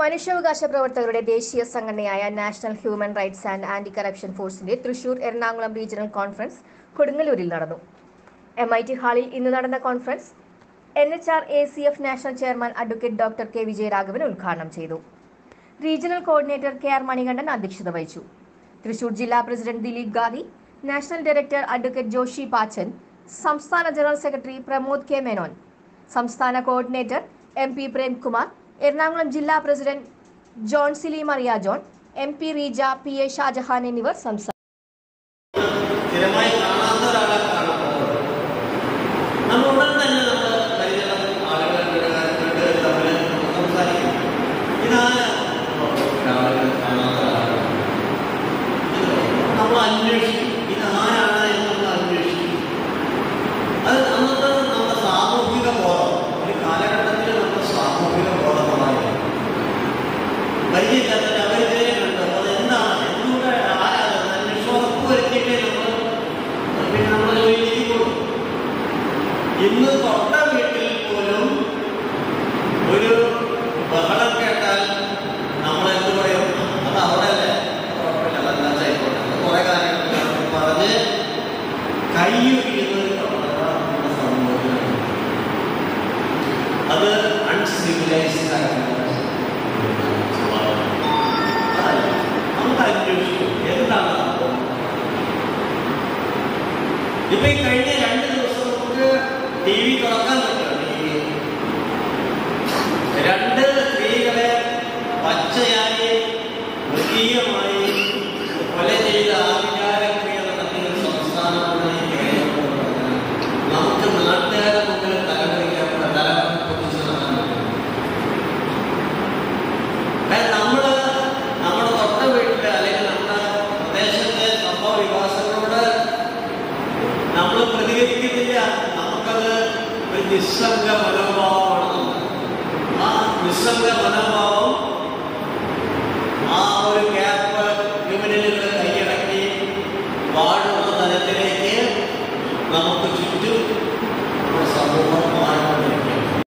മനുഷ്യാവകാശ പ്രവർത്തകരുടെ ദേശീയ സംഘടനയായ national human rights and anti corruption ഫോഴ്സിന്റെ തൃശൂർ എറണാകുളം റീജിയണൽ കോൺഫറൻസ് കൊടുങ്ങല്ലൂരിൽ നടന്നു. എം ഐ ടി ഹാളിൽ ഇന്ന് നടന്ന conference N H R A C F national chairman advocate doctor K Vijayaraghavan ഉദ്ഘാടനം ചെയ്തു. Regional coordinator K R Manikandan അധ്യക്ഷത വഹിച്ചു. തൃശൂർ ജില്ലാ president Dileep Gandhi national director advocate Joshi Pachan സംസ്ഥാന general secretary Pramod K Menon സംസ്ഥാന coordinator M P Premkumar Ernakulam ജില്ലാ president John Sili Mariya John M P Reeja P A Shajahan എന്നിവർ സംസാരിച്ചു. ഇന്ന് തൊട്ട വീട്ടിൽ പോലും ഒരു ബഹളം കേട്ടാൽ നമ്മൾ എന്ത് പറയും? അത് അവിടെ അല്ലേ കുഴപ്പമില്ല അത് കുറെ കാര്യങ്ങൾ പറഞ്ഞ് കൈയൊഴിയുന്ന ഒരു പ്രവണത അത് അൺസിവിലൈസ്ഡ് ആയിട്ടുള്ള എന്താണ് സംഭവം? ഇപ്പൊ ഈ കഴിഞ്ഞ രണ്ട് ദിവസം നമുക്ക് ടി വി തുറക്കാൻ രണ്ട് സ്ത്രീകളെ പച്ചയായി മൃഗീയമായി കൊല ചെയ്ത ആഭിചാരക്രിയ നടത്തിയ സംസ്ഥാനമാണ് നമുക്ക് നാട്ടുകാരെ മുന്നിൽ തലവരിക്കാൻ തല പൊതിച്ച് നടക്കാൻ പറ്റും കാരണം നമ്മൾ നമ്മുടെ തൊട്ട വീട്ടിൽ അല്ലെങ്കിൽ നമ്മുടെ പ്രദേശത്തെ സംഭവ വികാസങ്ങളോട് നമ്മൾ പ്രതികരിക്കുന്നില്ല. നമുക്കത് നിസ്സംഗ മനോഭാവമാണ് ആ നിസ്സംഗ ആ